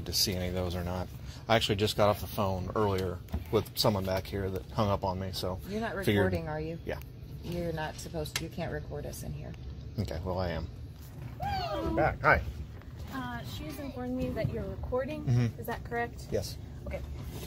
need to see any of those or not. I actually just got off the phone earlier with someone back here that hung up on me, so You're not figured- recording, are you? Yeah. You're not supposed to. You can't record us in here. Okay, well I am. You're back. Hi. Uh, she's informed me that you're recording. Mhm. Is that correct? Yes. Okay.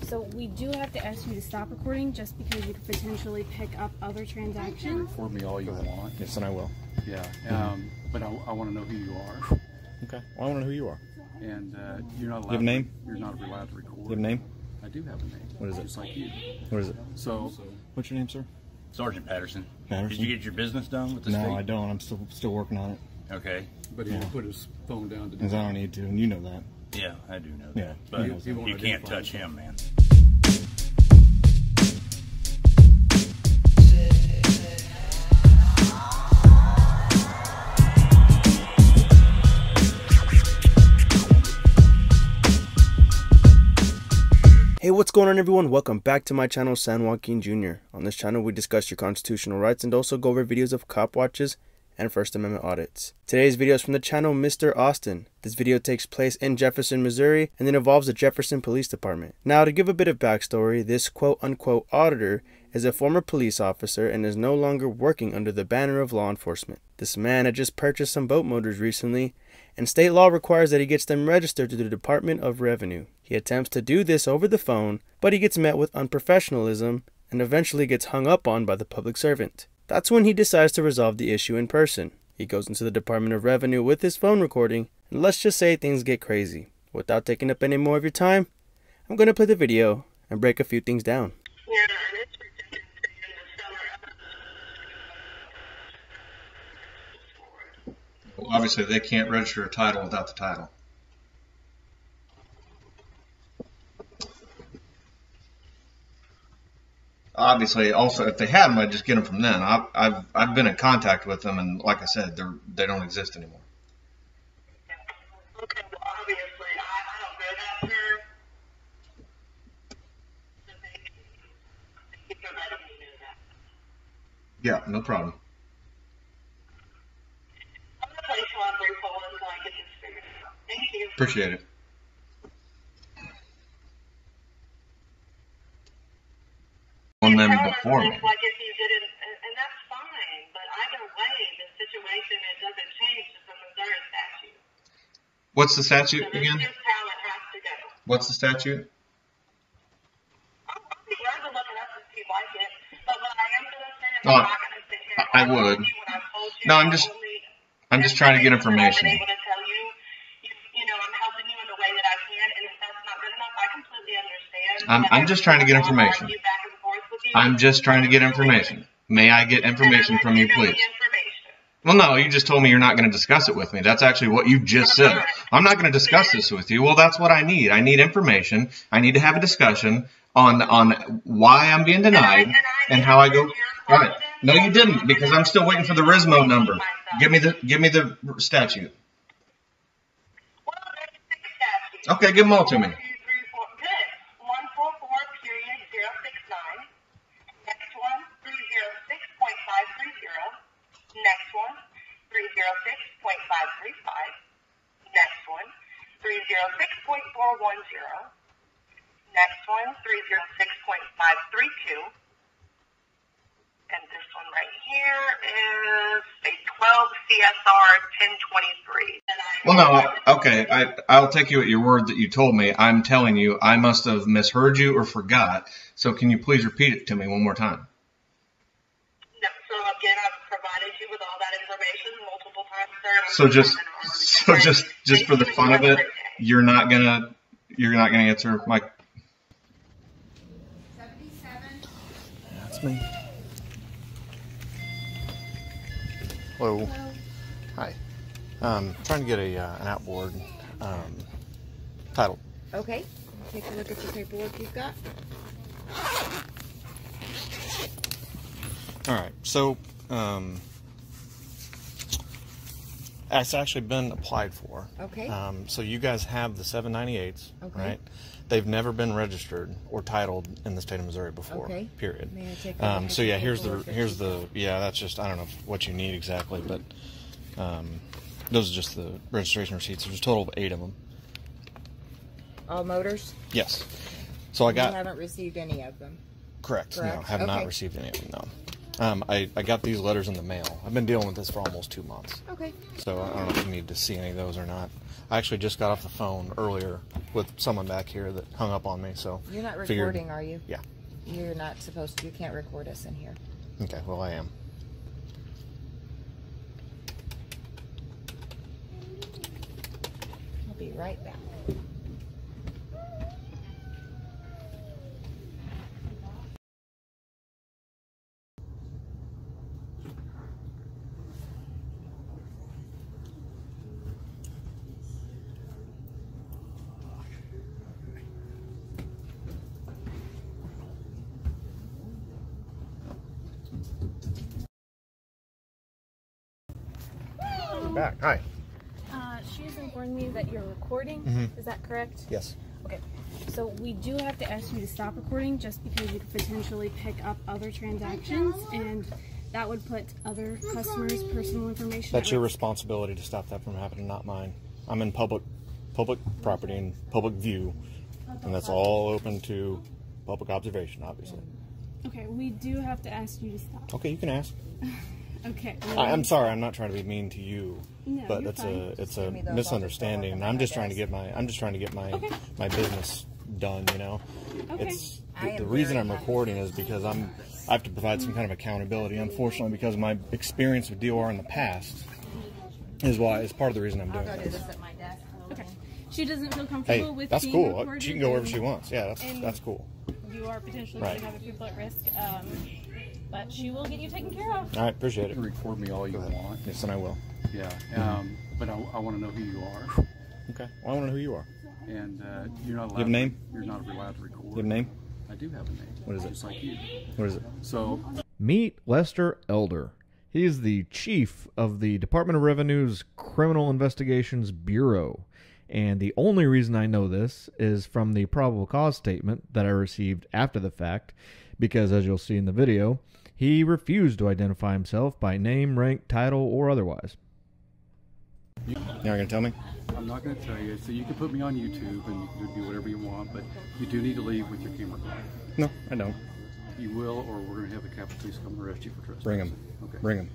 So we do have to ask you to stop recording just because you could potentially pick up other transactions. Record me all you want. Yes, and I will. Yeah, um, but I, I want to know who you are, Okay. Well, I want to know who you are. And uh, you're not allowed. have a name? You're not allowed to record. You have a name? I do have a name. What is it? Just like you. What is it? So, What's your name, sir? Sergeant Patterson. Patterson? Did you get your business done with the No, state? I don't. I'm still still working on it. Okay. but he Yeah. put his phone down to do Because I don't need to, and you know that. Yeah, I do know that. Yeah, But he knows you can't touch him, man. Hey, what's going on, everyone? Welcome back to my channel, San Joaquin Jr. On this channel, we discuss your constitutional rights and also go over videos of cop watches and First Amendment audits. Today's video is from the channel Mr. Austin. This video takes place in Jefferson, Missouri, and it involves the Jefferson Police Department. Now, to give a bit of backstory, this quote unquote auditor is a former police officer and is no longer working under the banner of law enforcement. This man had just purchased some boat motors recently, and state law requires that he gets them registered to the Department of Revenue. He attempts to do this over the phone, but he gets met with unprofessionalism and eventually gets hung up on by the public servant. That's when he decides to resolve the issue in person. He goes into the Department of Revenue with his phone recording, and let's just say things get crazy. Without taking up any more of your time, I'm going to play the video and break a few things down. Yeah, and it's predicted in the summer. Well, obviously, they can't register a title without the title. Obviously, also, if they had them, I'd just get them from them. I've, I've, I've been in contact with them, and like I said, they're, they don't exist anymore. Okay, well, obviously, I, I don't know that term. So thank you. Thank you for letting me know that. Yeah, no problem. I'm gonna place you on brief hold until I get this figured out. Thank you. Appreciate it. On them before me. Like if you didn't, and, and that's fine, but either way, the situation, it doesn't change the Missouri statute. What's the statute again? is how it has to go. What's the statute? I'll I'll be glad to look it up if you like it, but what I am gonna say is Oh, I'm not gonna sit here and I would. to you when I've told you No, I'm just- I'm just trying to get information I'm- I'm just trying to get information. argue back and forth with you. I'm just trying to get information. May I get information from you, And I want please? to know the information. Well, no, you just told me you're not going to discuss it with me. That's actually what you just said. I'm not going to discuss this with you. Well, that's what I need. I need information. I need to have a discussion on on why I'm being denied and how I go. All right. No, you didn't because I'm still waiting for the RSMo number. Give me the give me the statute. Well, there's six statutes. Okay, give them all to me. 306.410. Next one, 306.532. And this one right here is a 12 CSR 1023. Well, no, okay. I, I'll take you at your word that you told me. I'm telling you, I must have misheard you or forgot. So can you please repeat it to me one more time? So again, I've provided you with all that information multiple times. So just, so just, just for the fun of it you're not gonna you're not gonna answer my. That's me. Hello. Hi. Um, trying to get a uh, an outboard um, title. Okay. Take a look at the paperwork you've got. All right. So, um, it's actually been applied for. Okay. Um, so you guys have the 798s, Okay. right? They've never been registered or titled in the state of Missouri before. Okay. Period. May I take Um, so yeah, here's the here's the yeah. That's just I don't know what you need exactly, but um, those are just the registration receipts. There's a total of eight of them. All motors? Yes. So I got. You haven't received any of them. correct. No, correct? have not received any of them. No. Um, I, I got these letters in the mail. I've been dealing with this for almost two months. Okay. So I don't know if you need to see any of those or not. I actually just got off the phone earlier with someone back here that hung up on me. So You're not figured- recording, are you? Yeah. You're not supposed to. You can't record us in here. Okay. Well, I am. I'll be right back. I'm back. Hi. Uh, she's informed me that you're recording. Mhm. Is that correct? Yes. Okay. So we do have to ask you to stop recording just because you could potentially pick up other transactions and that would put other customers' personal information. That's your risk. responsibility to stop that from happening, not mine. I'm in public public property and public view, and that's all open to public observation, obviously. Okay, we do have to ask you to stop. Okay, you can ask. Okay. I, I'm sorry, I'm not trying to be mean to you, No, but you're it's fine. a it's a give me those, I'll just misunderstanding. and I'm just trying to get my I'm just trying to get my Okay. my business done. You know, Okay. it's the, the reason I'm recording is because I'm I have to provide some kind of accountability. Unfortunately, because of my experience with DOR in the past is why is part of the reason I'm doing I'll go do this. this at my desk. Okay. She doesn't feel comfortable Hey, with that's being cool. recorded She can go wherever she wants. Yeah, that's that's cool. You are potentially Right. putting other people at risk, um, but she will get you taken care of. All right, appreciate You it. can record me all you want. Yes, and I will. Yeah. Um, but I, I want to know who you are. Okay. Well, I want to know who you are. And uh, you're not allowed. have a name? You're not allowed to record. You have a name? I do have a name. What is it? Just like you. What is it? So Meet Lester Elder. He is the chief of the Department of Revenue's Criminal Investigations Bureau. And the only reason I know this is from the probable cause statement that I received after the fact, because as you'll see in the video, he refused to identify himself by name, rank, title, or otherwise. You're not gonna tell me? I'm not going to tell you. So you can put me on YouTube and you can do whatever you want, but you do need to leave with your camera on. No, I don't. You will, or we're going to have the Capitol Police come arrest you for trespassing. Bring him. Okay. Bring him.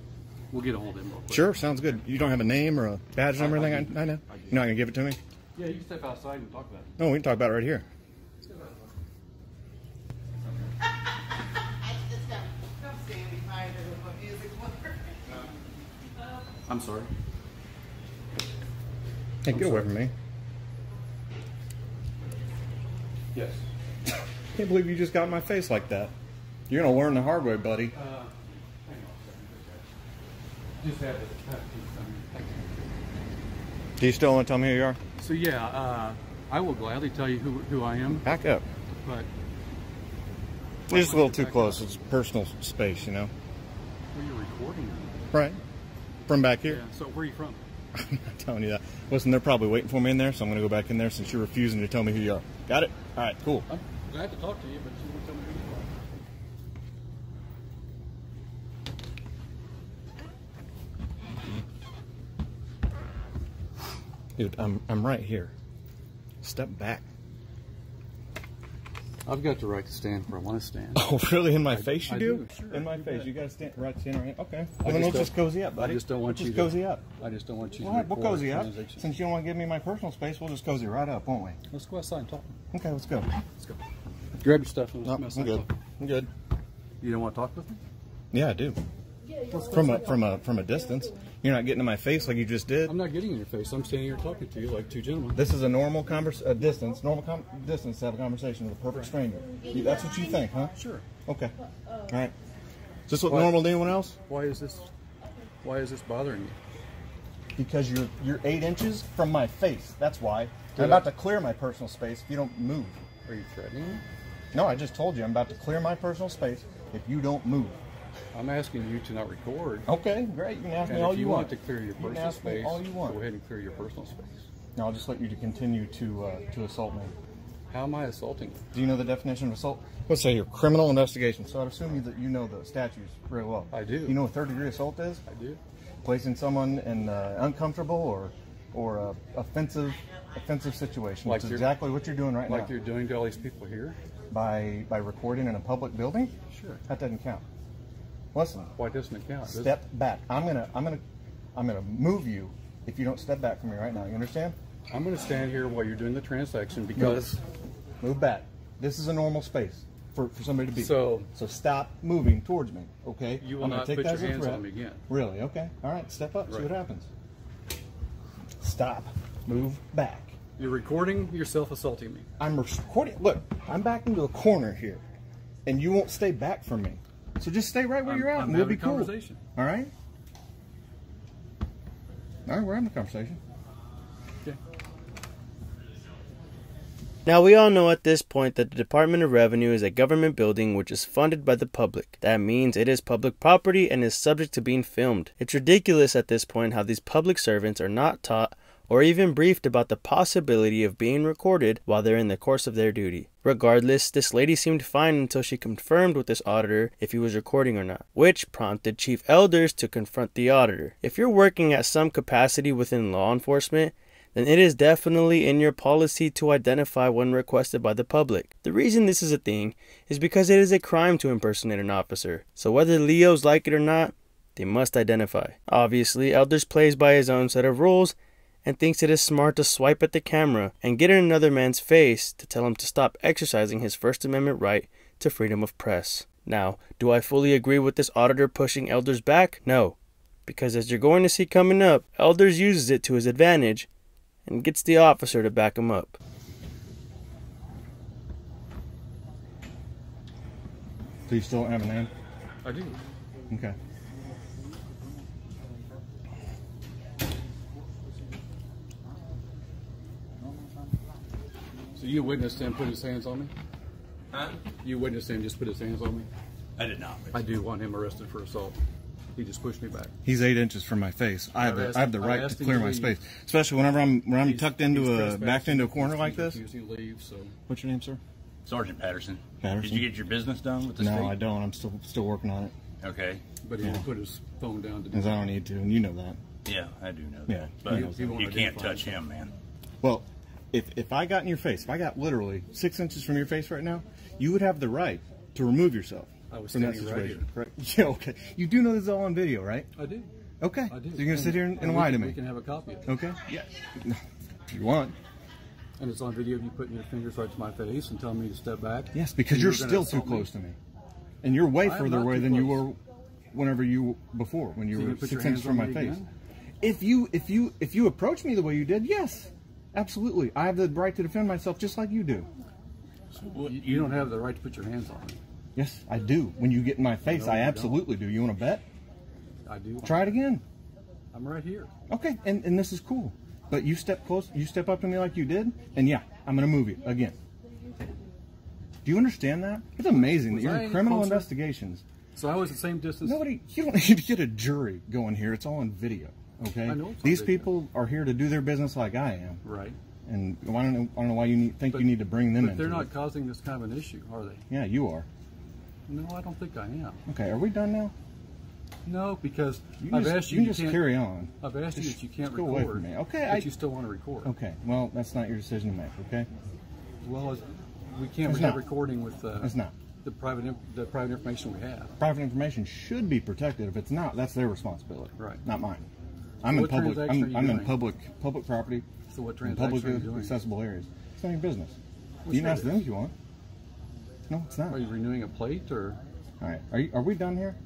We'll get a hold of him real quick. Sure, sounds good. You don't have a name or a badge number or I- I anything? I, I know. I. You're not gonna give it to me? Yeah, you can step outside and talk about it. No, we can talk about it right here. I'm sorry. Hey, get away from me. Yes. Can't believe you just got in my face like that. You're gonna learn the hard way, buddy. Uh, hang on a second. Just have it. have it, Do you still want to tell me who you are? So yeah, uh, I will gladly tell you who, who I am, Back up. but You're just a little too close. It's personal space, you know. where you're recording. Right. From back here. Yeah. So where are you from? I'm not telling you that. Listen, they're probably waiting for me in there, so I'm gonna go back in there since you're refusing to tell me who you are. Got it? All right, cool. I'm glad to talk to you, but you won't tell me who you are. Dude, I'm I'm right here. Step back. I've got the right to stand where I want to stand. Oh, really? In my face, you I do? do, sure, In my you face, bet. you got to stand right to stand right. Okay. I Well, then just we'll just cozy up, buddy. I just don't want We'll you just to cozy up. I just don't want you All to right, we'll cozy up. Since you don't want to give me my personal space, we'll just cozy right up, won't we? Let's go outside and talk. Okay, let's go. Let's go. Grab your stuff and No, let's oh, I'm good. outside. I'm good. You don't want to talk with me? Yeah, I do. From a from a from a distance. You're not getting in my face like you just did. I'm not getting in your face. I'm standing here talking to you like two gentlemen. This is a normal convers a distance, normal com- distance to have a conversation with a perfect stranger. You, that's what you think, huh? Sure. Okay. All right. Is this what What? normal to anyone else? Why is this? Why is this bothering you? Because you're you're eight inches from my face. That's why. Did I'm about I- to clear my personal space if you don't move. Are you threatening me? No, I just told you I'm about to clear my personal space if you don't move. I'm asking you to not record. Okay, great. You can ask And me all you, you want. want to clear your You personal me space, all you want. go ahead and clear your personal space. No, I'll just let you to continue to uh, to assault me. How am I assaulting? you? Do you know the definition of assault? Let's say your criminal investigation. So I'd assume you that you know the statutes very well. I do. You know what third degree assault is? I do. Placing someone in uh, uncomfortable or or uh, offensive offensive situation. Like exactly what you're doing right Like now. Like you're doing to all these people here? By by recording in a public building, Sure. that doesn't count. Listen, Why doesn't it count? Step back. I'm gonna I'm gonna I'm gonna move you if you don't step back from me right now. You understand? I'm going to stand here while you're doing the transaction because move back. This is a normal space for, for somebody to be. So- so stop moving towards me. Okay. You will I'm gonna not take put that your as a hands threat. on me again. Really? Okay. All right. Step up. See Right. what happens. Stop. Move back. you're recording yourself assaulting me. I'm recording. Look, I'm back into a corner here, and you won't stay back from me. So just stay right where I'm- you're at, I'm and we'll be cool. conversation. All right. All right, we're having a conversation. Okay. Now, we all know at this point that the Department of Revenue is a government building which is funded by the public. That means it is public property and is subject to being filmed. It's ridiculous at this point how these public servants are not taught or even briefed about the possibility of being recorded while they're in the course of their duty. Regardless, this lady seemed fine until she confirmed with this auditor if he was recording or not, which prompted Chief Elders to confront the auditor. If you're working at some capacity within law enforcement, then it is definitely in your policy to identify when requested by the public. The reason this is a thing is because it is a crime to impersonate an officer. So whether Leos like it or not, they must identify. Obviously, Elders plays by his own set of rules and thinks it is smart to swipe at the camera and get in another man's face to tell him to stop exercising his First Amendment right to freedom of press. Now, do I fully agree with this auditor pushing Elders back? No. Because as you're going to see coming up, Elders uses it to his advantage and gets the officer to back him up. Do you still have a name? I do. Okay. So you witnessed him put his hands on me? Huh? You witnessed him just put his hands on me? I did not. I do want him arrested for assault. He just pushed me back. He's eight inches from my face. I have, I've the, asked- I have the right to clear to my space, especially whenever I'm when I'm He's- tucked into a backed into a corner He's like this. leave, so What's your name, sir? Sergeant Patterson. Patterson? Did you get your business done with the No, state? I don't. I'm still still working on it, Okay. but he Yeah. put his phone down to do because I don't need to, and you know that. Yeah, I do know that. Yeah, But he- you, he won't can't touch him, man. Well, if if I got in your face, if I got literally six inches from your face right now, you would have the right to remove yourself I was from that standing right situation. correct? Yeah. Okay. You do know this is all on video, right? I do. Okay. I do. So you're gonna sit here and, and we lie to me? We can have a copy of it. Okay. Yeah. If you want. And it's on video of you putting your fingers right to my face and telling me to step back. Yes, because you're gonna still too assault me. close to me, and you're way further away too than you were whenever you before when you So were gonna six inches from my me face. again? If you if you if you approach me the way you did, yes, absolutely, I have the right to defend myself just like you do. Well, You, don't have the right to put your hands on me. Yes, I do. When you get in my face, No, I you don't. absolutely do. You want to bet? I do. Try it again. I'm right here. Okay, and, and this is cool. But you step close, you step up to me like you did, and yeah, I'm gonna move you again. Do you understand that? It's amazing Was that you're in criminal closer? investigations. So I was the same distance. Nobody, you don't need to get a jury going here. It's all on video. Okay. I know These people are here to do their business like I am, Right. and I don't know, I don't know why you need, think But- you need to bring them in. But they're not it. causing this kind of an issue, are they? Yeah, you are. No, I don't think I am. Okay, are we done now? No, because You I've just, asked you. you you just carry on. I've asked you Just that you can't go record. away from me. Okay, but I- you still want to record. Okay, well, that's not your decision to make. Okay, Well, as- we can't have recording with uh, it's not. the private the private information we have. Private information should be protected. If it's not, that's their responsibility. Right. Not mine. I'm in public. I'm, I'm in public public property. So what transaction public are you doing? accessible areas. It's not your business. What's you can ask them if you want. No, it's not. Are you renewing a plate or? All right. Are you, Are we done here?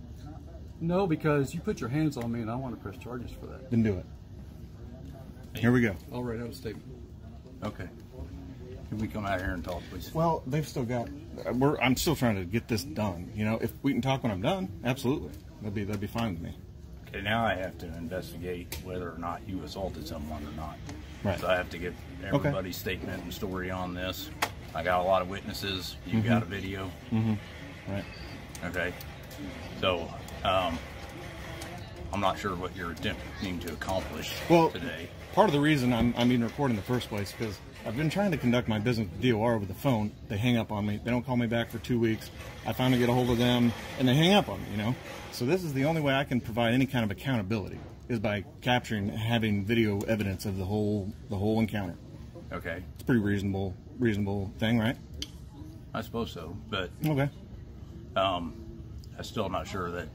No, because you put your hands on me and I want to press charges for that. Then do it. Here we go. All right, I'll write out a statement. Okay. Can we come out here and talk, please? Well, they've still got. uh, We're. I'm still trying to get this done. You know, if we can talk when I'm done, absolutely. That'd be that'd be fine with me. Okay, now I have to investigate whether or not you assaulted someone or not. Right. So I have to get everybody's statement and story on this. I got a lot of witnesses. You Mm-hmm. got a video. Right. Okay. So, um, I'm not sure what you're attempting to accomplish Well, today. part of the reason I'm, I'm even recording in the first place because I've been trying to conduct my business with DOR over the phone. They hang up on me. They don't call me back for two weeks. I finally get a hold of them, and they hang up on me. You know, so this is the only way I can provide any kind of accountability is by capturing, having video evidence of the whole the whole encounter. Okay, It's a pretty reasonable, reasonable thing, right? I suppose so, but Okay. um, I'm still not sure that.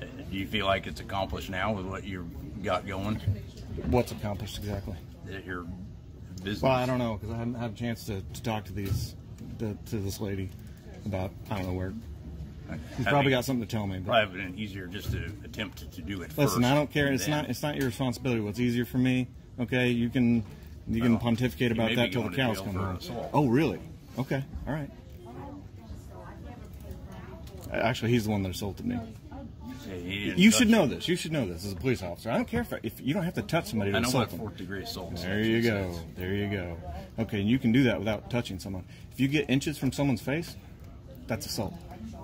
Do you feel like it's accomplished now with what you've got going? What's accomplished exactly? That your business. Well, I don't know because I haven't had a chance to, to talk to these to, to this lady about I don't know where. He's I probably think got something to tell me. But Probably been easier just to attempt to, to do it. listen, first I don't care. It's then- not. It's not your responsibility. What's easier for me? Okay, you can you can Well, pontificate about that be till the cows come home. Oh, really? Okay. All right. Actually, he's the one that assaulted me. Yeah, he You should it. know this. You should know this as a police officer. I don't care if, if you don't have to touch somebody to I know assault what them. fourth degree assault. There you go. says. There you go. Okay, and you can do that without touching someone. If you get inches from someone's face, that's assault.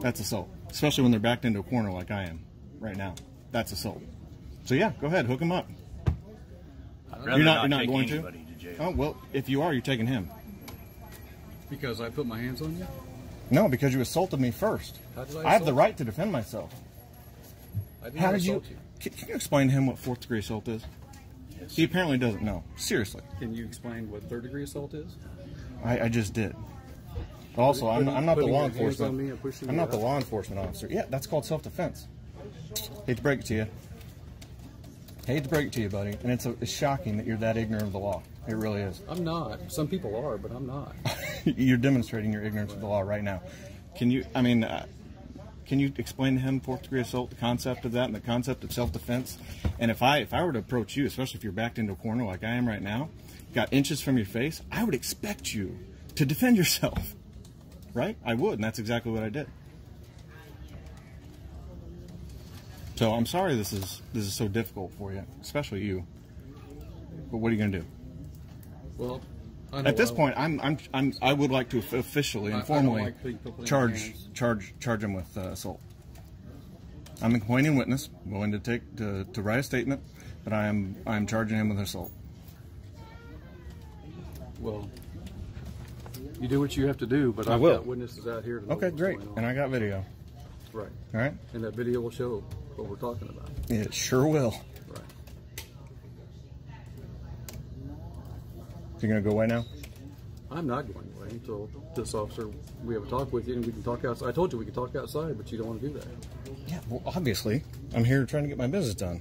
That's assault. Especially when they're backed into a corner like I am right now. That's assault. So yeah, go ahead, hook him up. You're not. You're not going to. to. Oh well, if you are, you're taking him. Because I put my hands on you? No, because you assaulted me first. How did I I have the right to defend myself. How did you. Can, can you explain to him what fourth degree assault is? Yes. He apparently doesn't know. Seriously, Can you explain what third degree assault is? I, I just did. Also, I'm, I'm not the law enforcement. me I'm not the law enforcement officer. Yeah, that's called self-defense. Hate to break it to you. Hate to break it to you, buddy. And it's, a, it's shocking that you're that ignorant of the law. It really is. I'm not. Some people are, but I'm not. you're demonstrating your ignorance of the law right now. Can you? I mean, uh, can you explain to him fourth degree assault, the concept of that, and the concept of self-defense? And if I if I were to approach you, especially if you're backed into a corner like I am right now, got inches from your face, I would expect you to defend yourself. Right? I would, and that's exactly what I did. So I'm sorry this is this is so difficult for you, especially you. But what are you going to do? Well, At this point, I'm, I'm, I'm, I would like to officially and formally like charge, charge, charge him with uh, assault. I'm a complaining witness, willing to take to, to write a statement, but I am, I am charging him with assault. Well, you do what you have to do, but I I've will. got witnesses out here Okay, great, and I got video. right, All right, and that video will show what we're talking about. it sure will. Right. You're gonna go away now? I'm not going away until this officer we have a talk with you and we can talk outside. I told you we could talk outside, but you don't want to do that. Yeah. Well, obviously, I'm here trying to get my business done.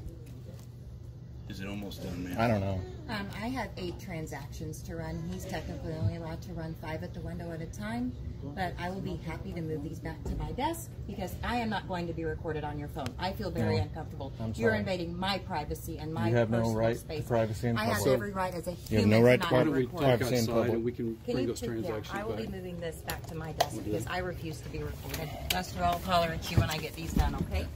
Is it almost done, man? I don't know. Um, I have eight transactions to run. He's technically only allowed to run five at the window at a time, but I will be happy to move these back to my desk because I am not going to be recorded on your phone. I feel very No. uncomfortable. I'm You're sorry. invading my privacy and my You have no personal right to space. privacy and I have public. every right as a have human no right to not Why be don't we recorded. talk Privacy in outside public. and we can Can bring you those take- yeah, transactions I will back? be moving this back to my desk because I refuse to be recorded. Lester, I'll holler at you when I get these done, okay?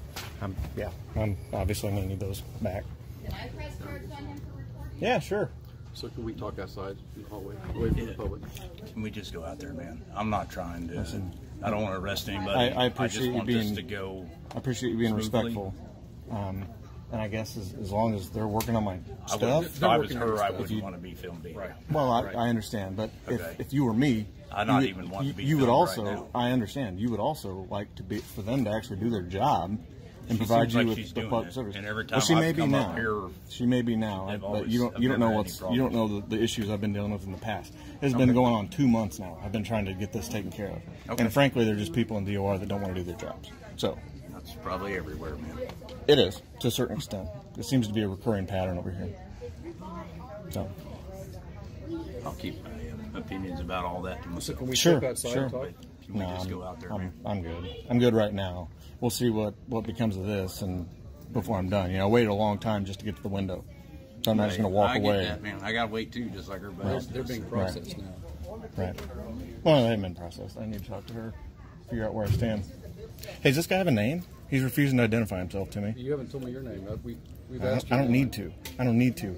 I'm, yeah. I'm obviously gonna need those back. Can I press charge on him for recording? Yeah, sure. So can we talk outside in the hallway, away from the public? Can we just go out there, man? I'm not trying to. I don't want to arrest anybody. I- I appreciate just you being- to go. I appreciate you being Smoothly. respectful. Um, and I guess as, as long as they're working on my I stuff. wouldn't, if They're I was her, I wouldn't you- want to be filmed either. Right. Well, I, Right. I understand, but Okay. if, if you were me, I you not would- even want you, to be you would filmed right also. now. I understand. You would also like to be for them to actually do their job and provide you like with the doing public service. and every well, she I've may be now. here, she may be now, they've but you don't. You don't know had what's. You don't know the, the issues I've been dealing with in the past. It's been going on two months now. I've been trying to get this taken care of, Okay. and frankly, they're just people in DOR that don't want to do their jobs. So That's probably everywhere, man. it is to a certain extent. It seems to be a recurring pattern over here. So I'll keep my uh, opinions about all that to So myself. can we Sure, step outside sure. and talk? Can we no, just I'm, go out there, I'm, man? I'm good. I'm good right now. We'll see what what becomes of this, and before I'm done, you know, I waited a long time just to get to the window, so I'm not just going to walk I away. Get that, man. I gotta wait too, just like everybody else. They're being processed now. Right. Well, they haven't been processed. I need to talk to her, figure out where I stand. Hey, does this guy have a name? He's refusing to identify himself to me. You haven't told me your name. We, we've I asked don't, you. I don't need to. I don't need to.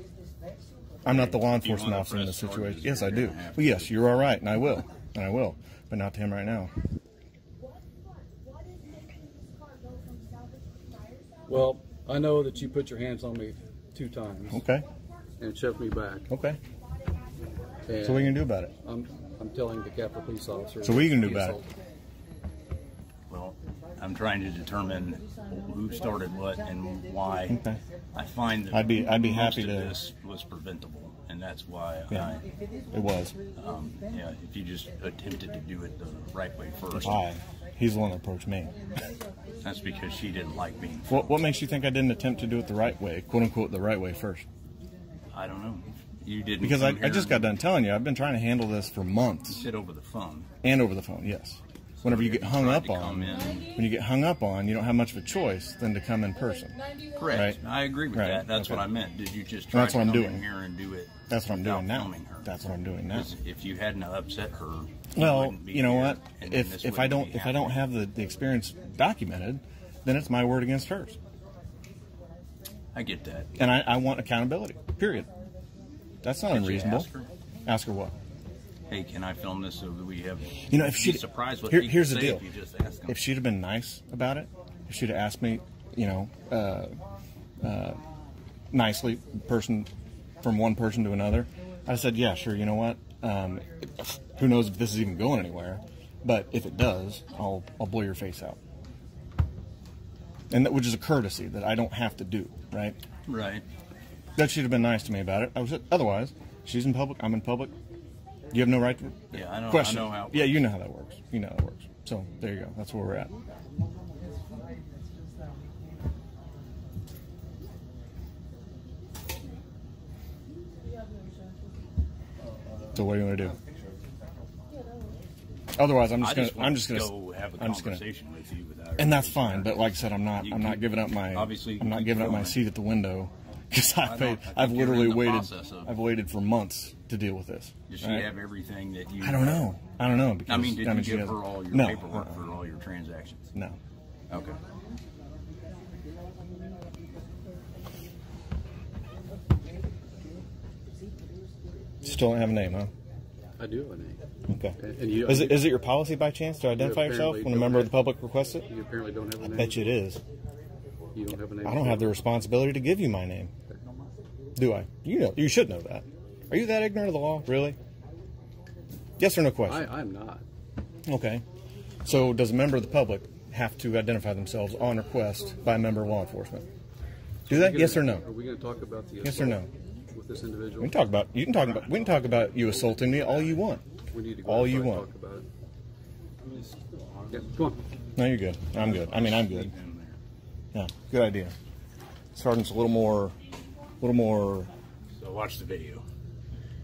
I'm not the law enforcement officer in this situation. Yes, I do. Well, yes, you're all right, and I will, and I will, but not to him right now. Well, I know that you put your hands on me two times Okay. and shoved me back. Okay. And So what are you gonna do about it? I'm, I'm telling the Capitol Police officer. So what are you gonna do about it? Well, I'm trying to determine who started what and why. Okay. I find that I'd be- I'd be happy of to- this was preventable, and that's why Yeah. I, It was. um, yeah, if you just attempted to do it the right way first, Why? He's the one that approached me. that's because she didn't like being. What, what makes you think I didn't attempt to do it the right way, quote unquote, the right way first? I don't know. You didn't Because I, come I here just got done telling you, I've been trying to handle this for months sit over the phone. and over the phone, yes. Whenever you get hung up on, when you get hung up on, you don't have much of a choice than to come in person. Correct. Right. I agree with Right. that. That's Okay. what i meant did you just try that's to what i'm doing. in here and do it? That's what I'm doing now. her? That's what I'm doing now. If you hadn't upset her, Well, you know what? If if I don't if I don't have the, the experience documented, then it's my word against hers. I get that. And I, I want accountability. Period. That's not Did unreasonable. ask her? Ask her what? Hey, can I film this so that we have? You know, if she surprised what here, people here's the deal. If you just ask them. If she'd have been nice about it, if she'd have asked me, you know, uh, uh, nicely, person from one person to another, I said, yeah, sure. You know what? Um, who knows if this is even going anywhere? But if it does, I'll I'll blow your face out. And that which is a courtesy that I don't have to do, right? right. That she'd have been nice to me about it. I was otherwise. She's in public. I'm in public. You have no right to Yeah, I know. question. I know how. Yeah, you know how that works. You know how that works. So there you go. That's where we're at. So what do you want to do? Otherwise, I'm I just gonna. want I'm just gonna. go have a I'm just gonna. conversation with you without. And that's fine. But like I said, I'm not. You I'm not keep- giving up my. obviously you I'm not keep giving up my going. seat at the window because I I've know. paid. I think I've you're in literally the waited. of- I've waited for months to deal with this. Does she right? have everything that you? I don't know. I don't know because I mean, did you she give has- her all your no, paperwork uh-uh. for all your transactions? No. Okay. Still don't have a name, huh? I do have a name. Okay. And- and you- is it is it your policy by chance to identify yourself when a don't member of the public requests it? You apparently don't have a I name. I bet you it is. You don't have a name. I don't have the responsibility to give you my name. Do I? You know. You should know that. Are you that ignorant of the law? Really? Yes or no question. I, I'm not. Okay. So does a member of the public have to identify themselves on request by a member of law enforcement? Do that? We're Yes or no? Are we going to talk about the Yes or no? with this individual? We can talk about you can talk about we can talk about you assaulting me all you want. We need to go all you want. Talk about it. Yeah, come on. No, you're good. I'm good. I mean, I'm good. Yeah, good idea. Sergeant's a little more, a little more. So watch the video.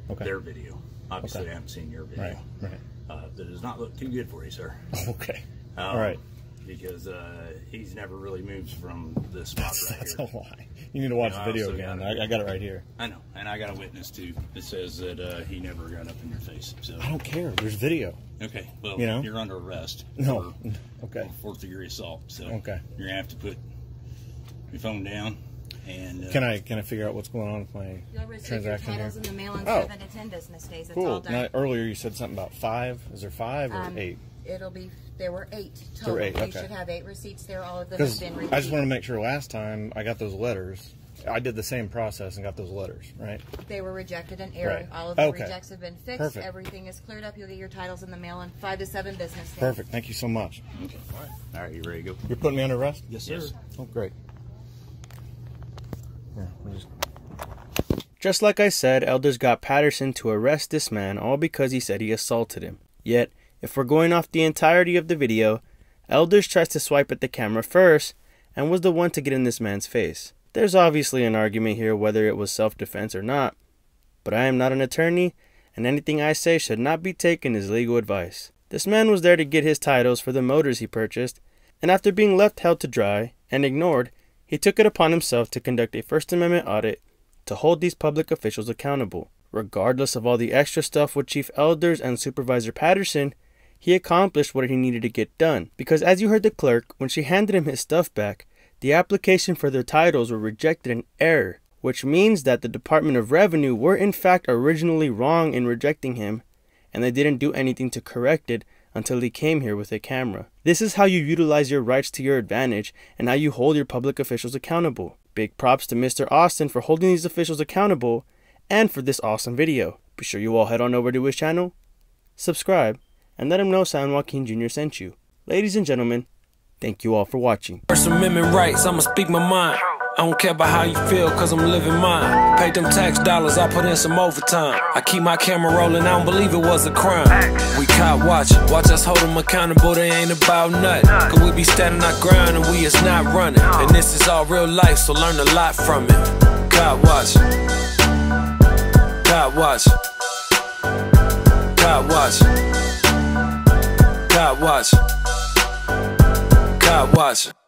Okay. Their video. Obviously, Okay. I haven't seen your video. Right. Right. Uh, that does not look too good for you, sir. Okay. Um, All right. Because uh, he's never really moved from this spot right That's here. a lie. You need to watch You know, the video also again. got. I, I got it right here. I know, and I got a witness too that says that uh, he never got up in your face. So I don't care. There's video. okay, well, You know? you're under arrest. No. for Okay. fourth degree assault. So Okay. you're gonna have to put your phone down. And uh, Can I can I figure out what's going on with my You'll receive your transaction here? in the mail in Oh. seven to ten business days. It's all Cool. done. Now, earlier you said something about five. Is there five or Um, eight? It'll be there were eight There total. were eight, You okay. should have eight receipts there. All of them Because have been I just want to make sure. Last time I got those letters, I did the same process and got those letters, right? They were rejected in error. Right. All of the Okay. rejects have been fixed. Perfect. Everything is cleared up. You'll get your titles in the mail in five to seven business days. Perfect. Thank you so much. okay. All right, you ready to go? You're putting me under arrest? Yes, sir. Oh, great. Just like I said, elders got Patterson to arrest this man all because he said he assaulted him. Yet, if we're going off the entirety of the video, elders tries to swipe at the camera first and was the one to get in this man's face. There's obviously an argument here whether it was self-defense or not, but I am not an attorney and anything I say should not be taken as legal advice. This man was there to get his titles for the motors he purchased, and after being left held to dry and ignored, he took it upon himself to conduct a First Amendment audit to hold these public officials accountable. Regardless of all the extra stuff with Chief Elders and Supervisor Patterson, he accomplished what he needed to get done. Because as you heard the clerk, when she handed him his stuff back, the application for their titles were rejected in error, which means that the Department of Revenue were in fact originally wrong in rejecting him, and they didn't do anything to correct it until he came here with a camera. This is how you utilize your rights to your advantage and how you hold your public officials accountable. Big props to Mr. Austin for holding these officials accountable and for this awesome video. Be sure you all head on over to his channel, subscribe, and let him know San Joaquin Jr. sent you. Ladies and gentlemen, thank you all for watching. First Amendment rights, I'ma speak my mind. I don't care about how you feel, cause I'm living mine. Paid them tax dollars, I put in some overtime. I keep my camera rolling, I don't believe it was a crime. We caught watching, watch us hold them accountable, they ain't about nothing. Cause we be standing our ground and we is not running. And this is all real life, so learn a lot from it. Caught watching. Caught watching. Caught watching. Caught watching. Caught watching.